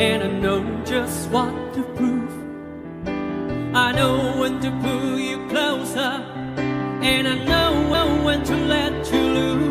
and I know just what to prove. I know when to pull you closer, and I know when to let you lose.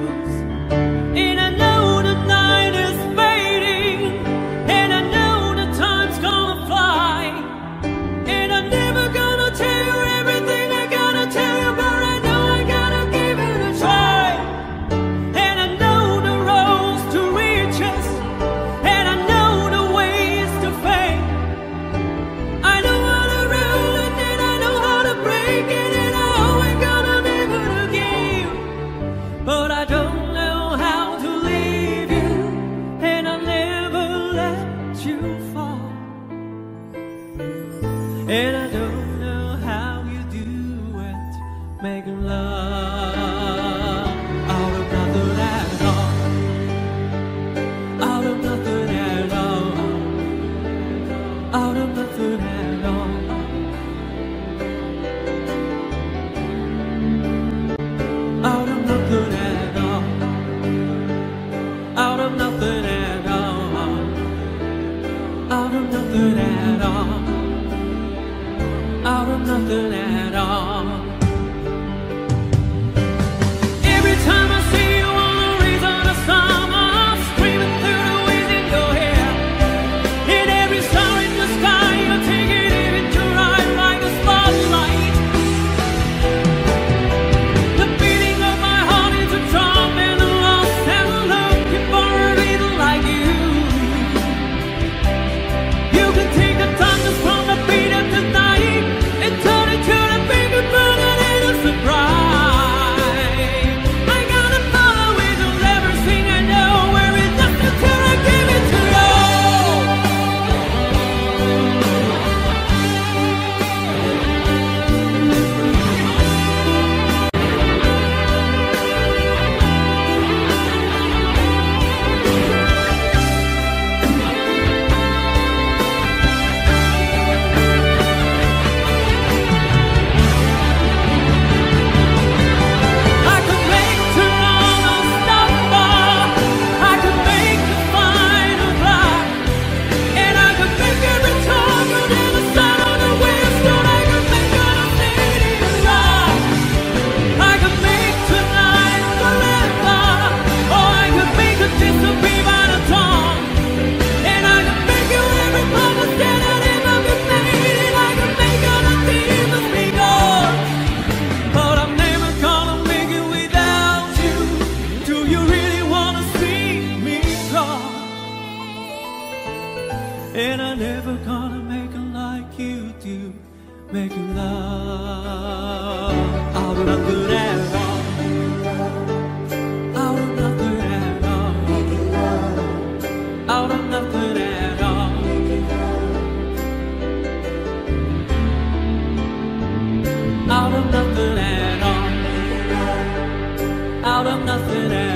nothing else.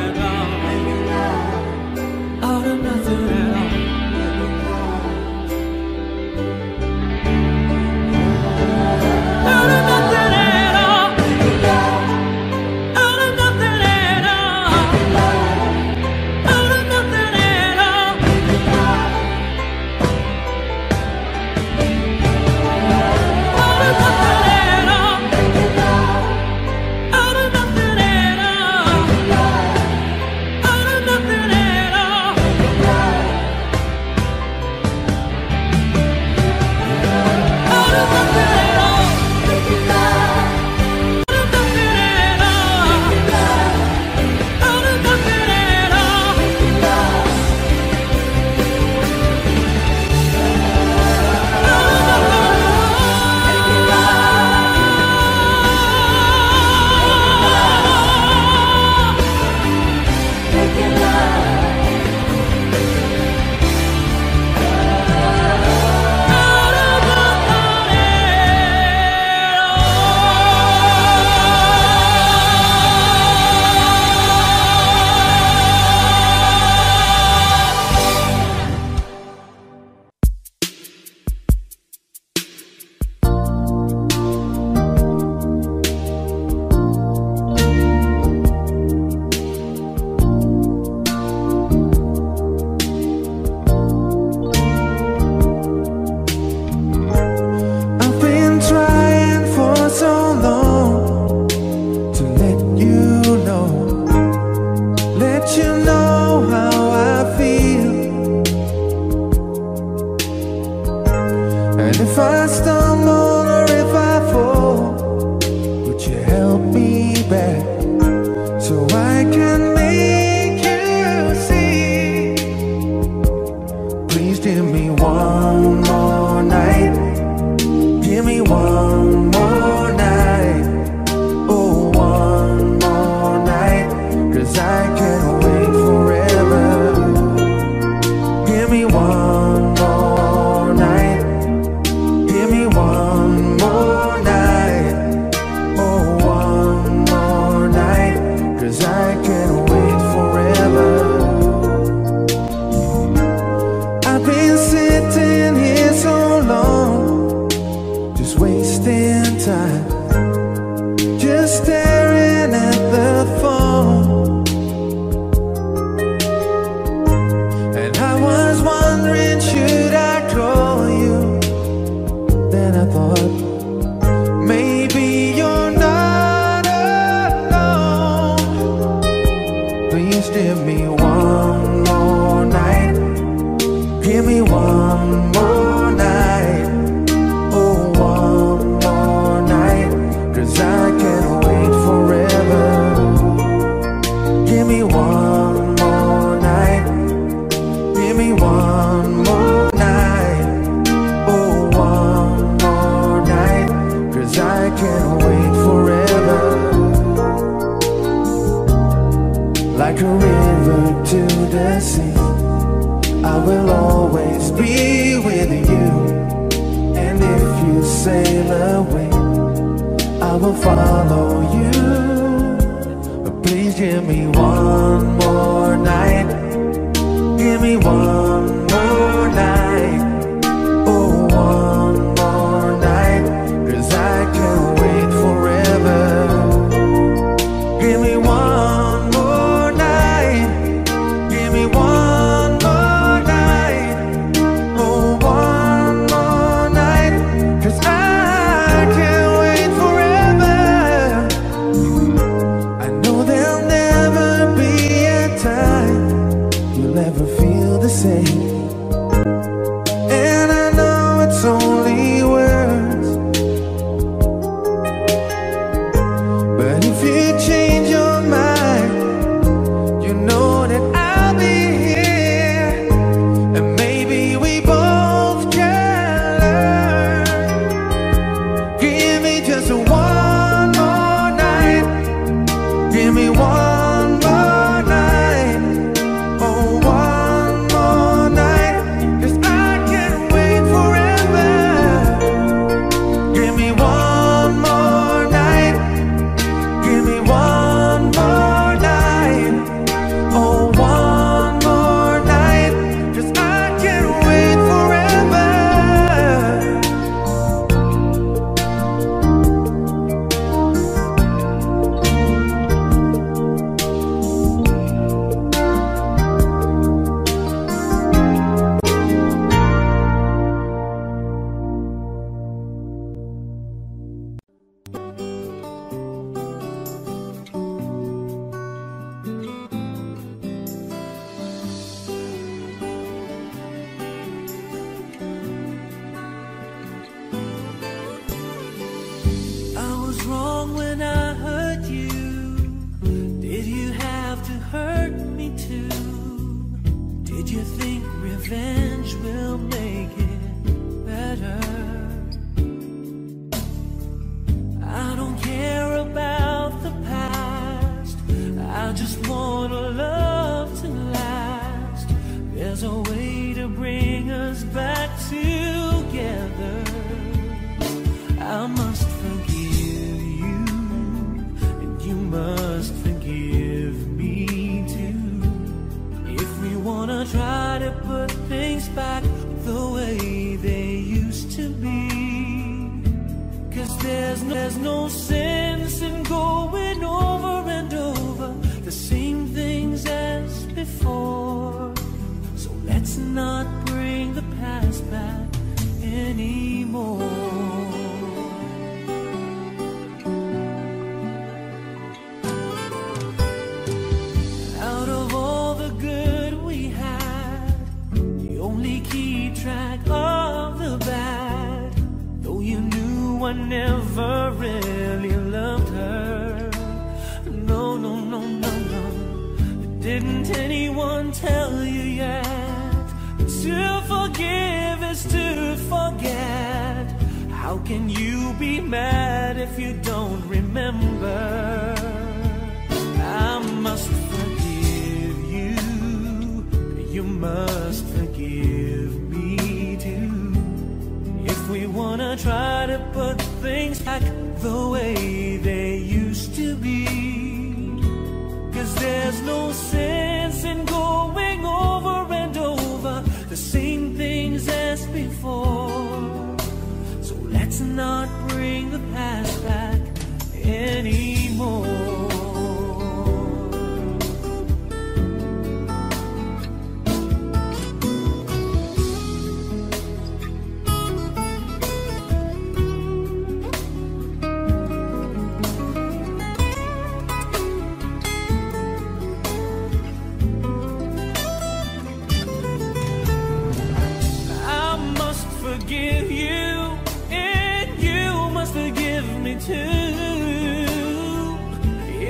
me.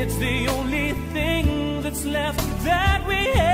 It's the only thing that's left that we have.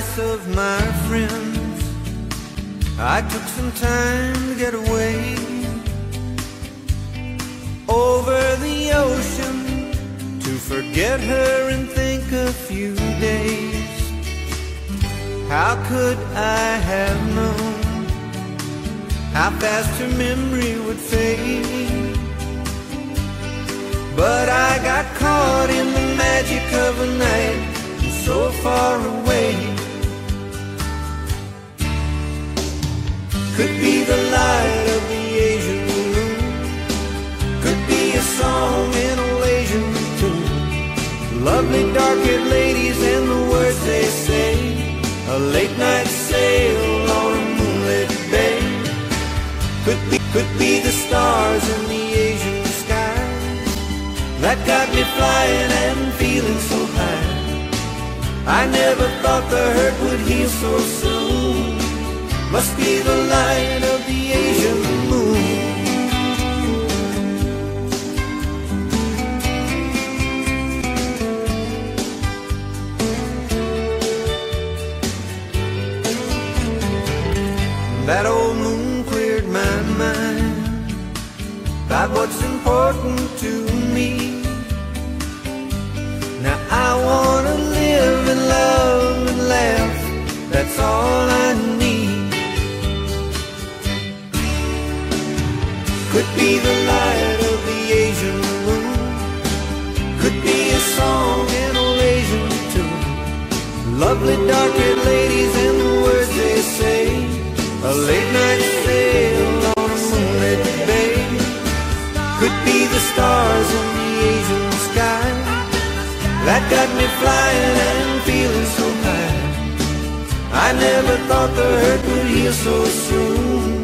advice of my friends. I took some time to get away Over the ocean To forget her and think a few days. How could I have known How fast her memory would fade? But I got caught in the magic of a night so far away Could be the light of the Asian moon. Could be a song in old Asian tune. Lovely dark-haired ladies and the words they say. A late night sail on a moonlit bay. Could be, could be the stars in the Asian sky that got me flying and feeling so high. I never thought the hurt would heal so soon. Must be the light of the Asian moon. That old moon cleared my mind about what's important to me. Now I wanna live and love and laugh. That's all I need. Could be the light of the Asian moon. Could be a song in old Asian tune. Lovely dark-haired ladies and the words they say. A late night sail on a moonlit bay. Could be the stars in the Asian sky that got me flying and feeling so high. I never thought the hurt would heal so soon.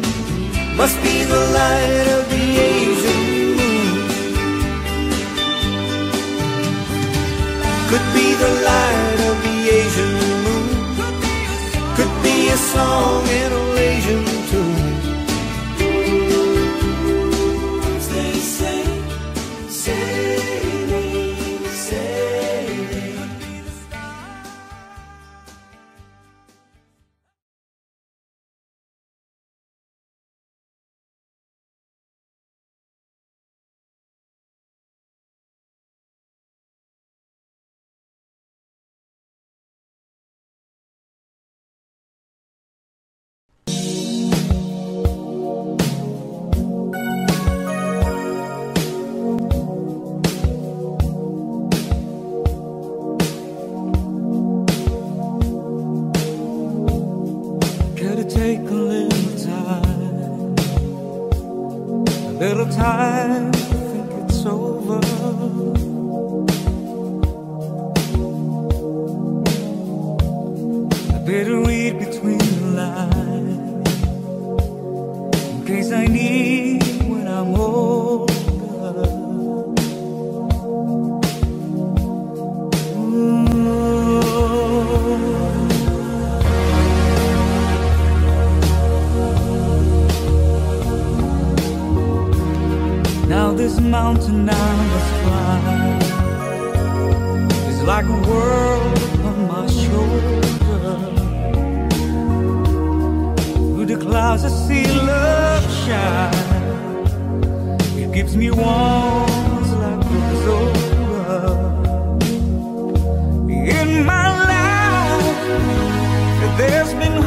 Must be the light of the Asian moon. Could be the light of the Asian moon. Could be a song in a Asian tune. Clouds I see love shine. It gives me warmth like it's over. Oh, oh. In my life, there's been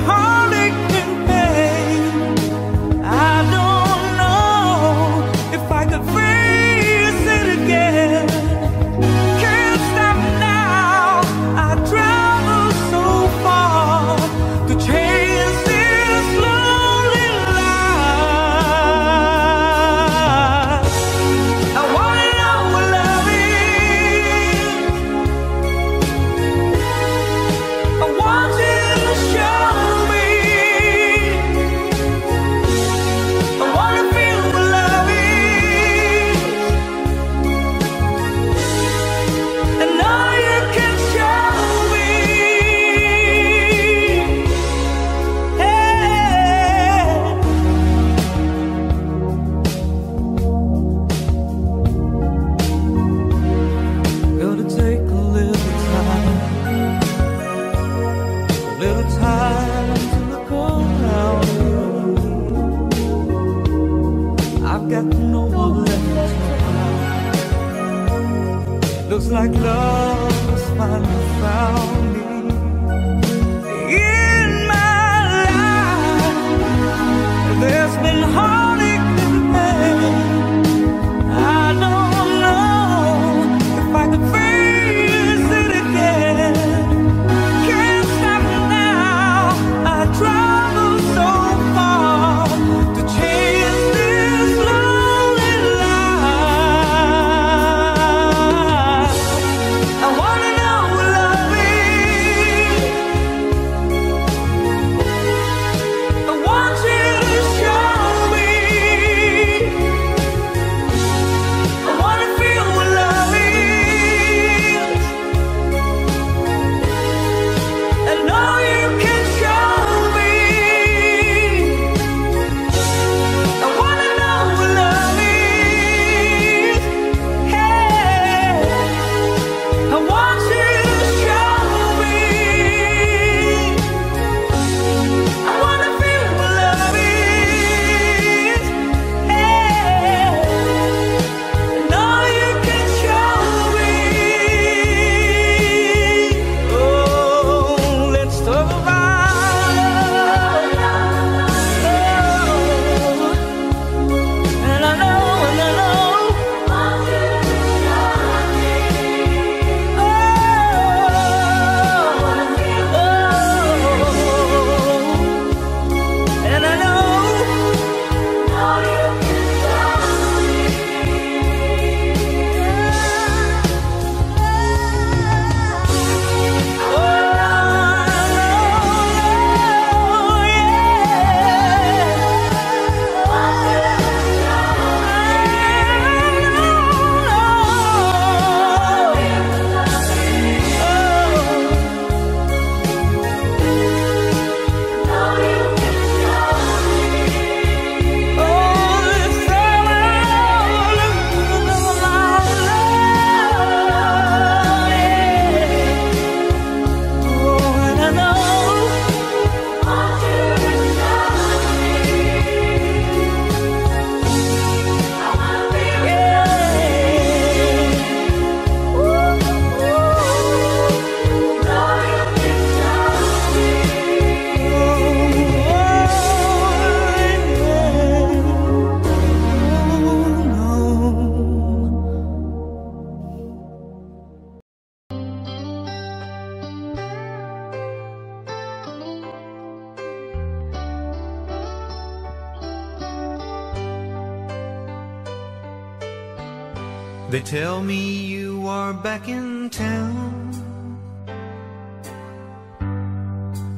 They tell me you are back in town.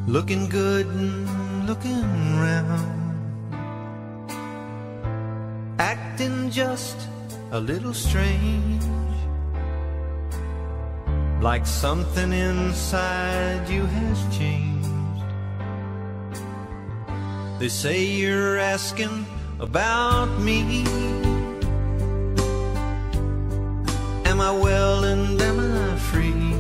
Looking good and looking round. Acting just a little strange. Like something inside you has changed. They say you're asking about me. I well and am I free?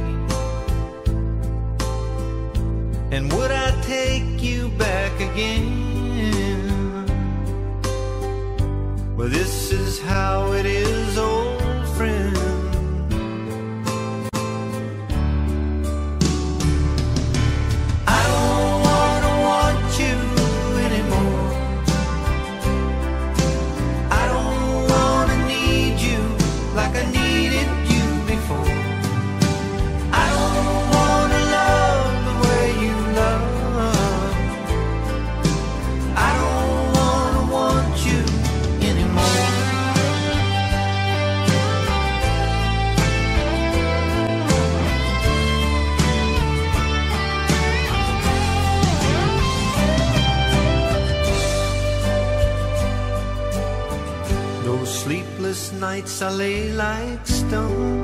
And would I take you back again? Well, this is how it is. nights I lay like stone.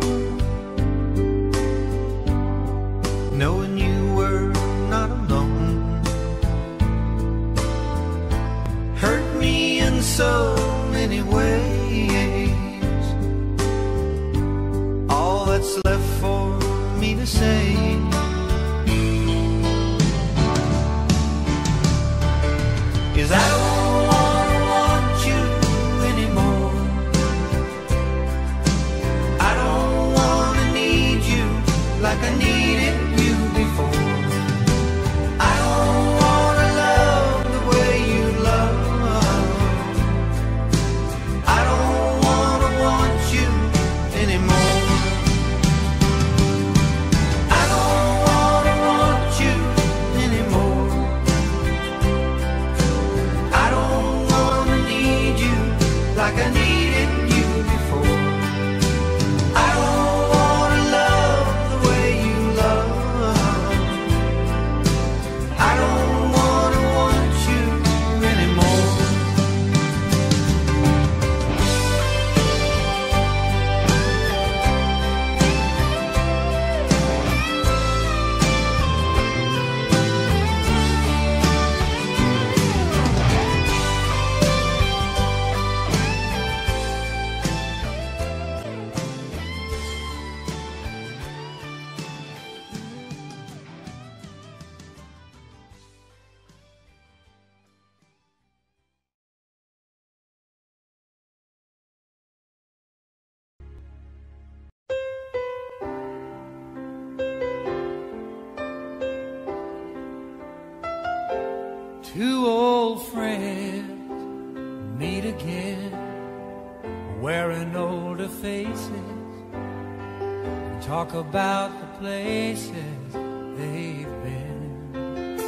talk about the places they've been.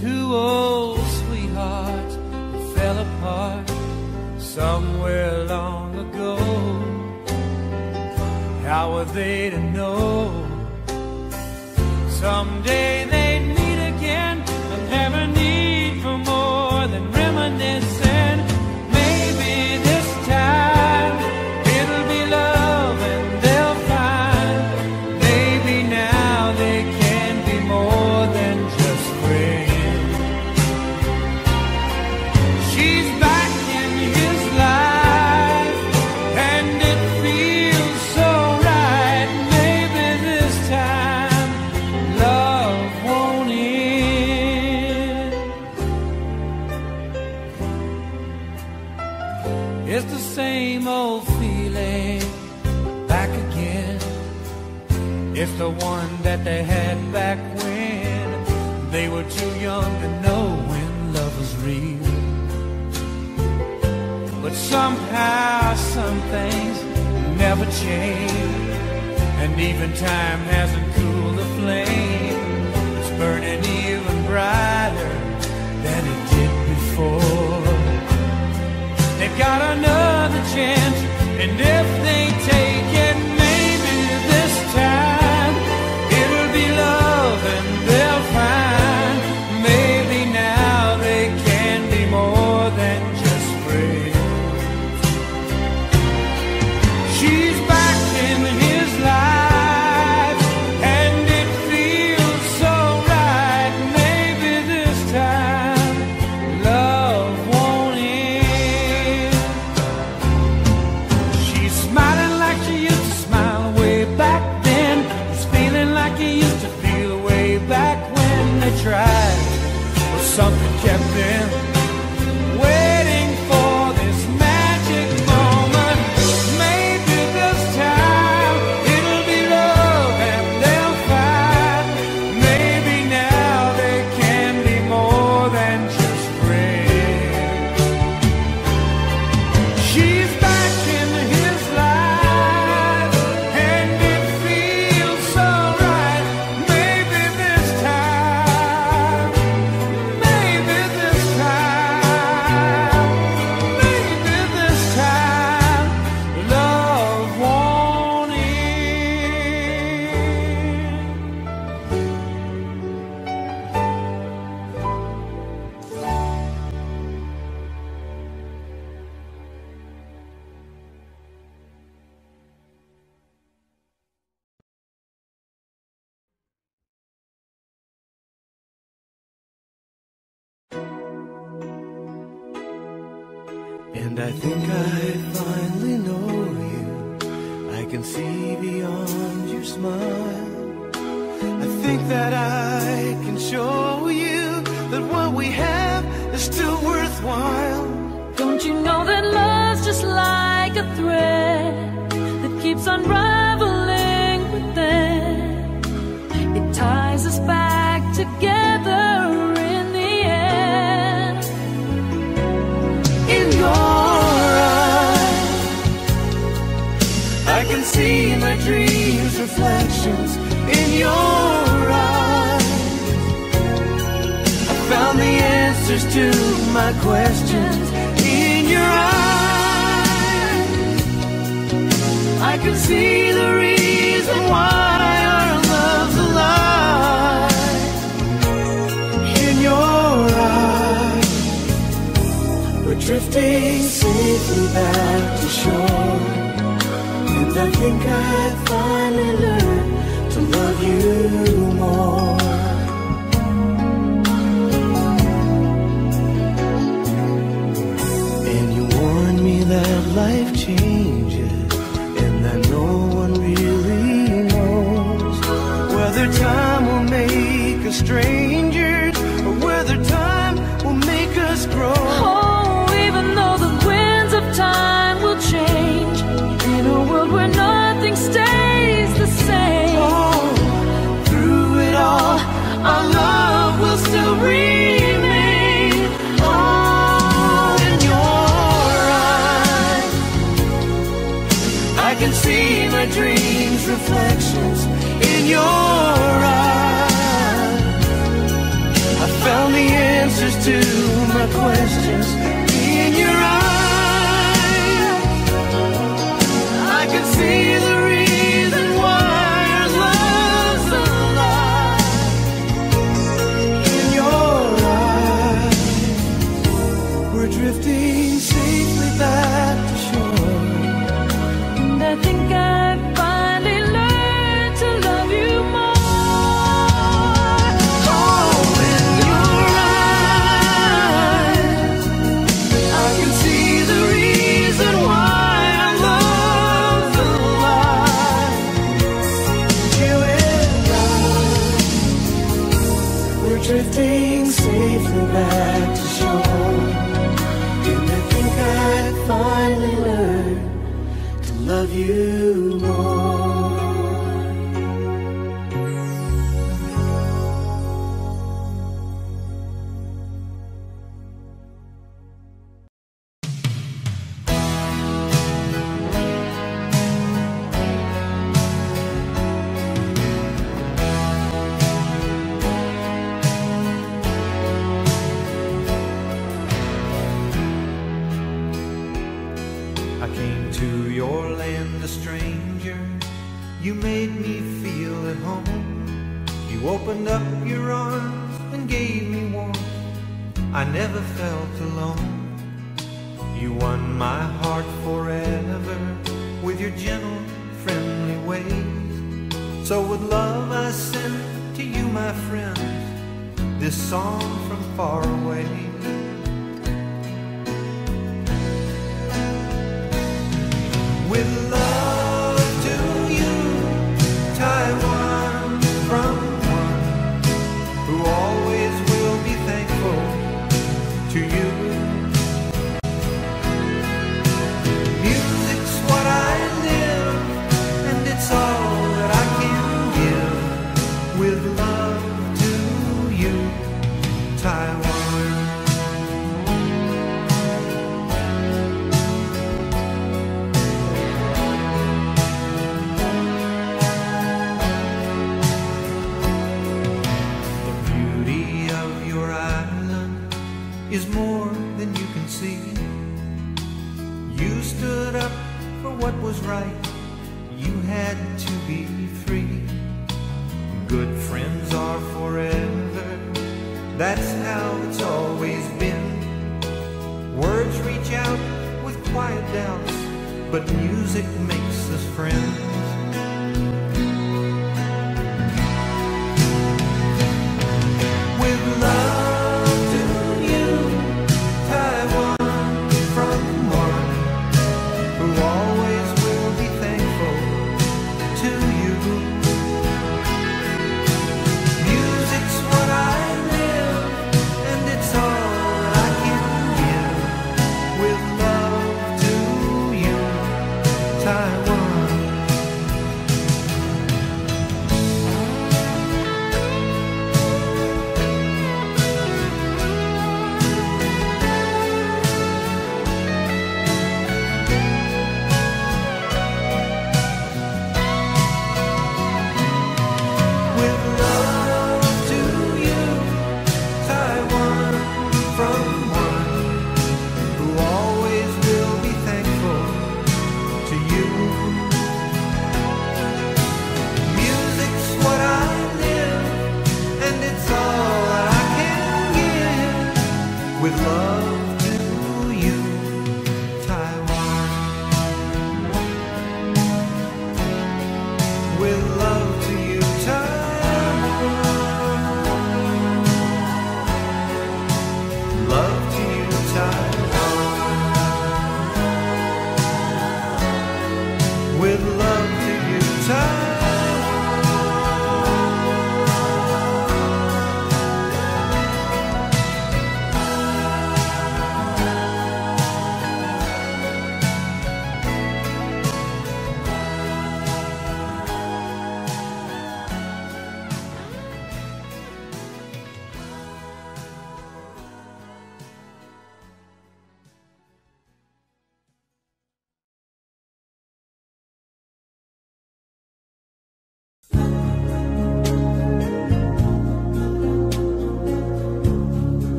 Two old sweethearts fell apart somewhere long ago. How were they to know? Someday make my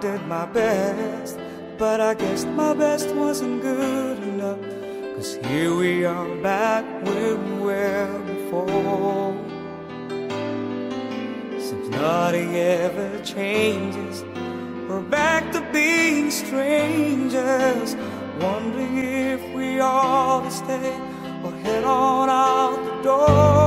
did my best, but I guess my best wasn't good enough. Cause here we are back where we were before. Since nothing ever changes, we're back to being strangers. Wondering if we all stay or head on out the door.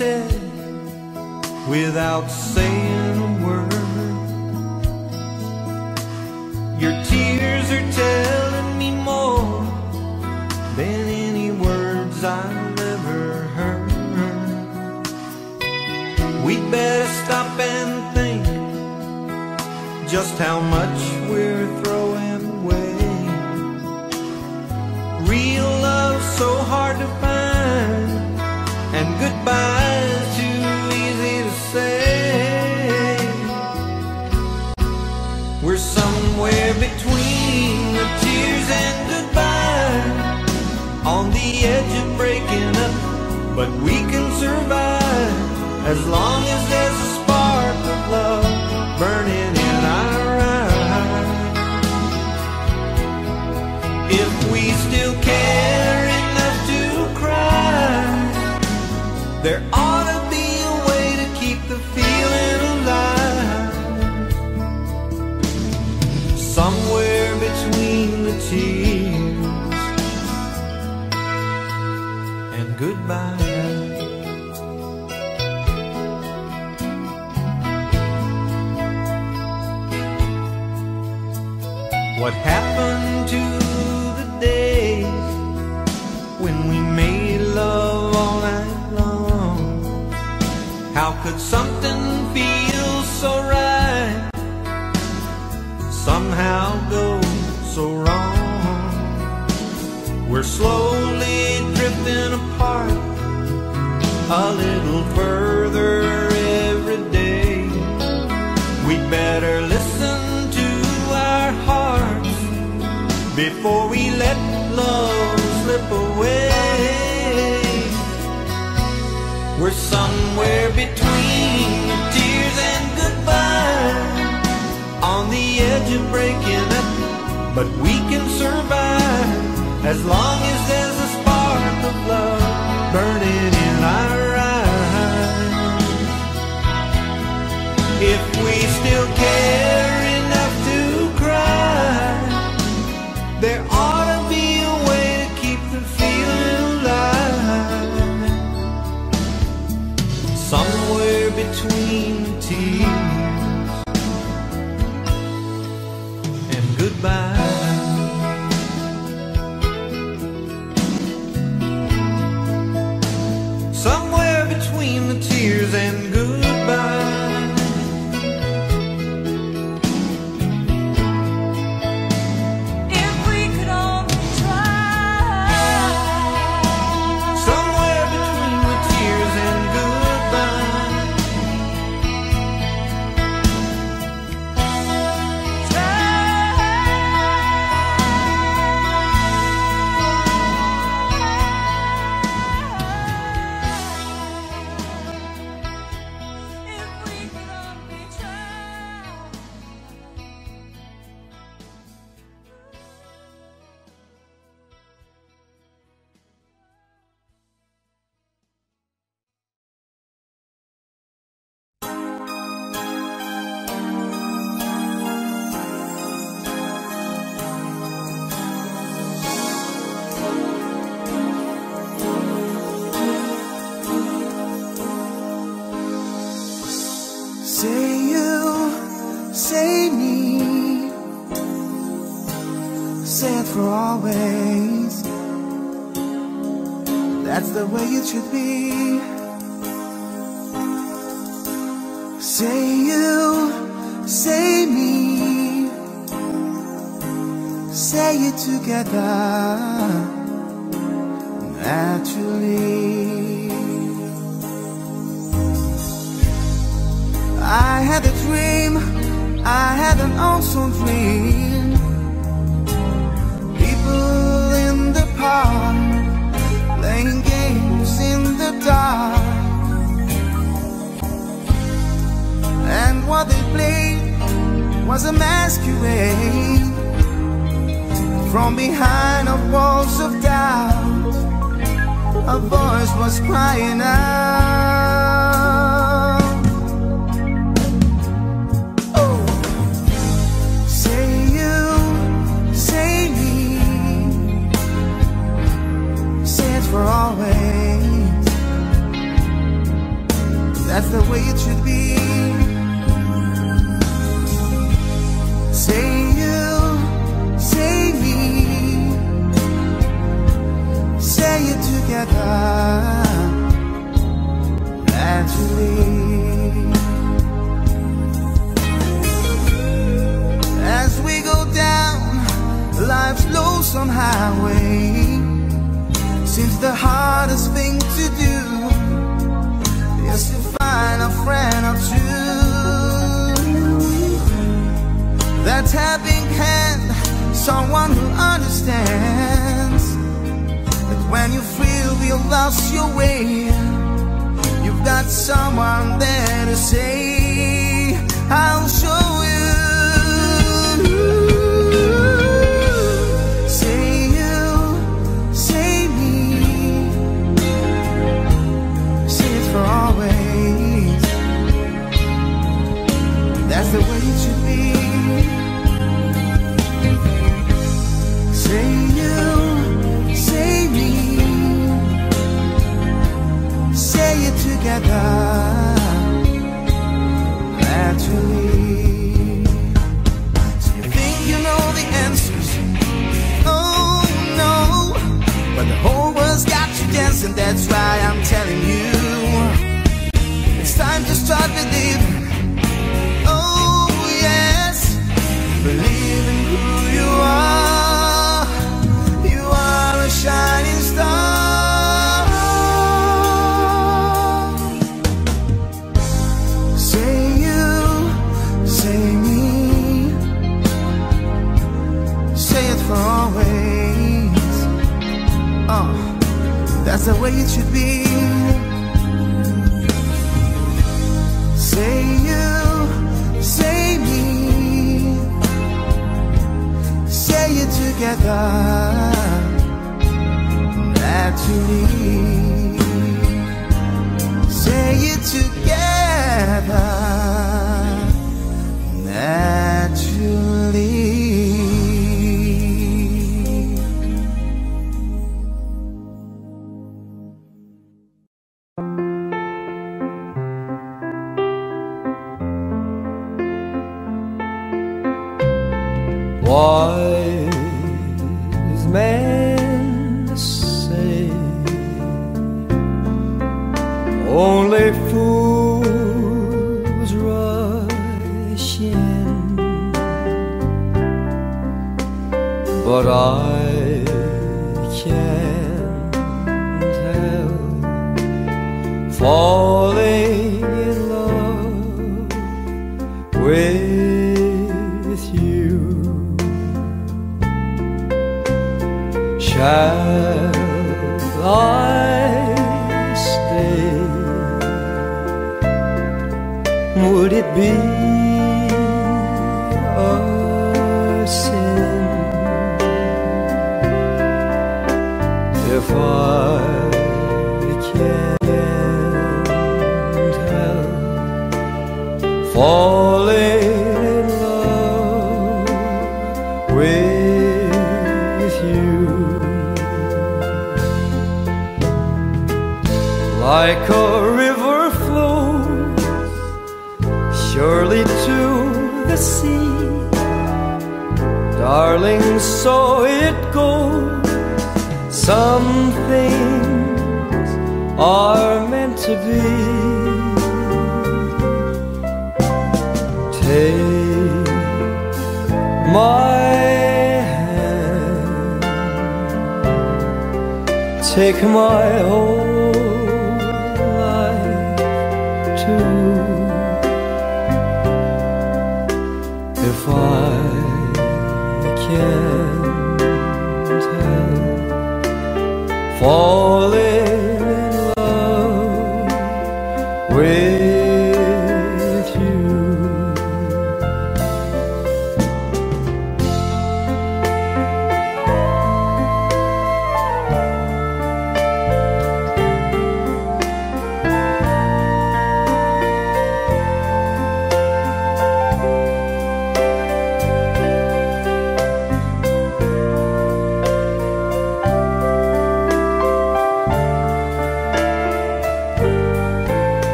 Said without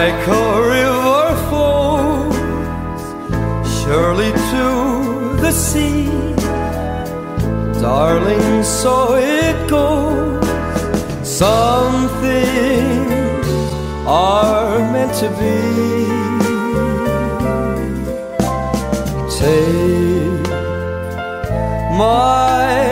like a river flows surely to the sea. Darling, so it goes. Some things are meant to be. Take my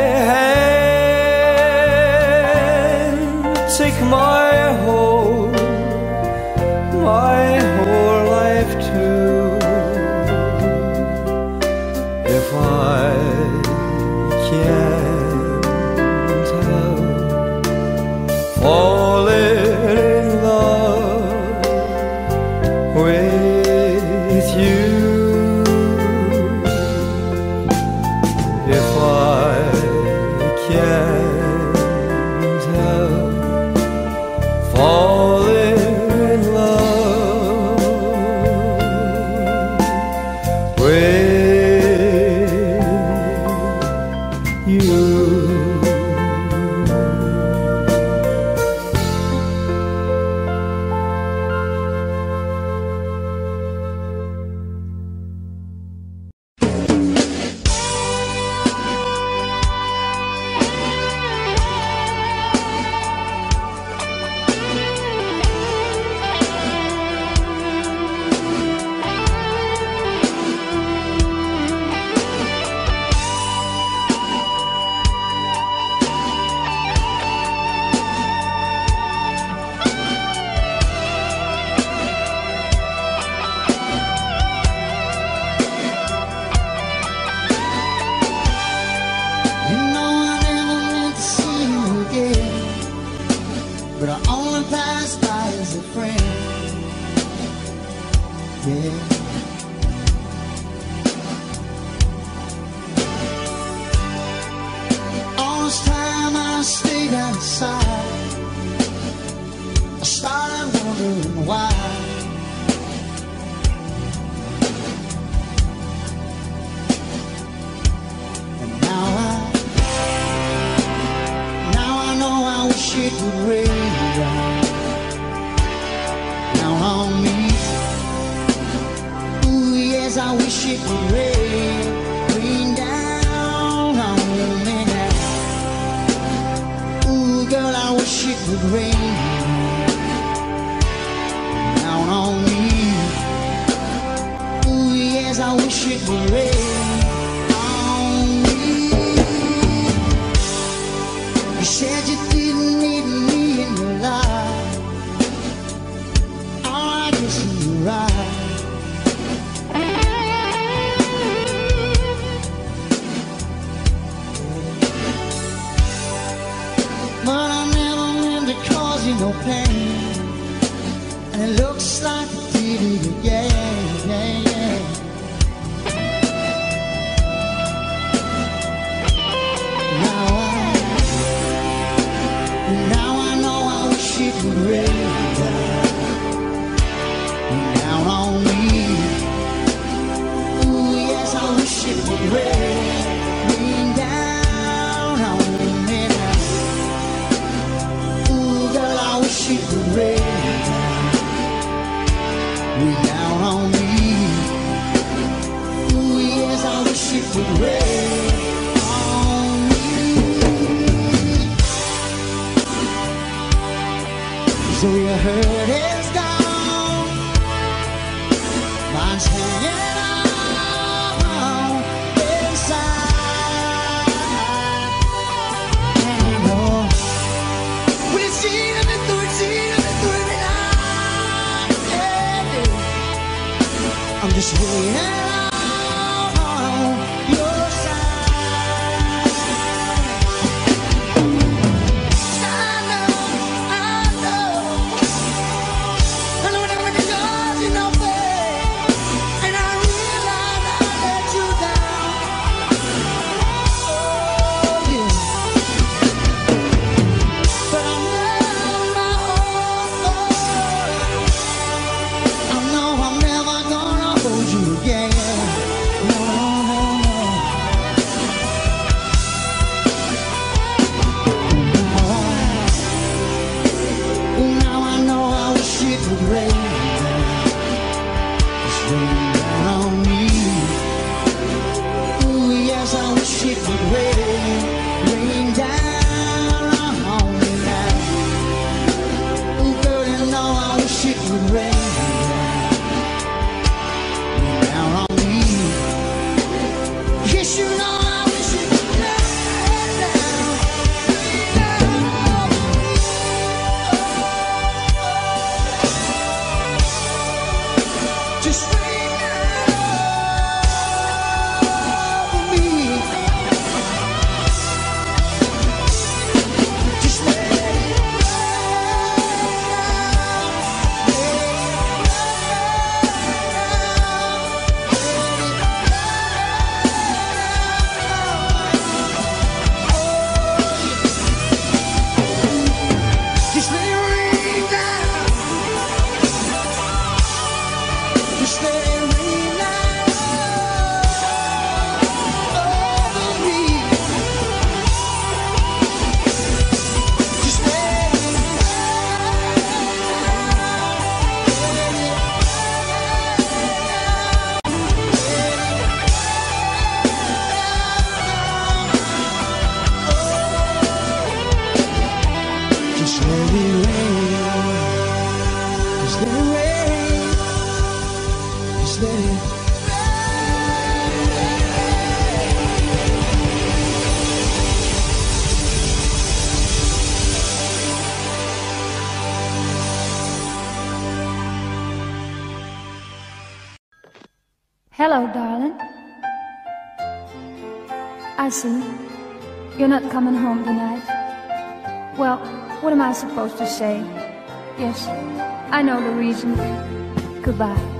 this way. not coming home tonight. Well, what am I supposed to say? Yes, I know the reason. Goodbye.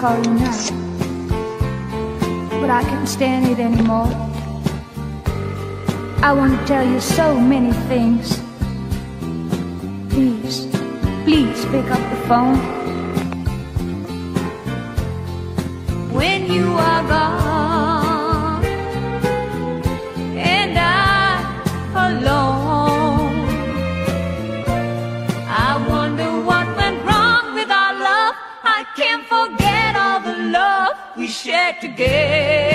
But I can't stand it anymore. I want to tell you so many things. Please, please pick up the phone. again.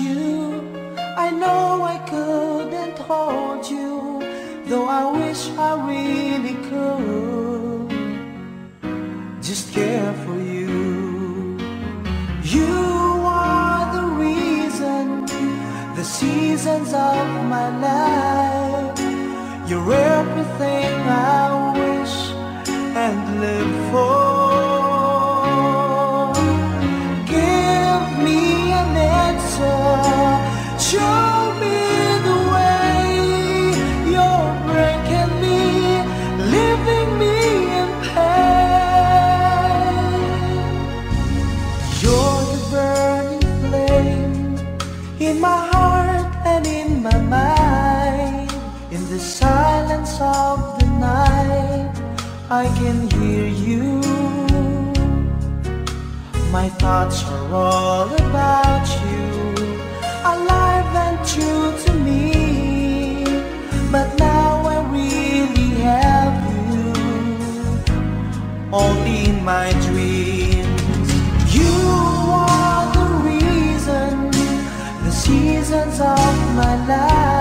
you. I know I couldn't hold you, though I wish I really could. Just care for you. You are the reason, the seasons of my life. You're everything I wish and live for. of the night I can hear you. My thoughts are all about you Alive and true to me. But now I really have you Only in my dreams. You are the reason The seasons of my life.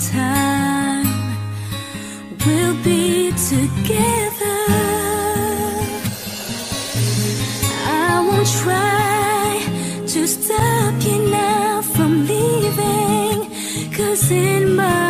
time we'll be together. I won't try to stop you now from leaving, cause in my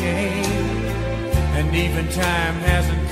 And even time hasn't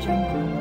真的。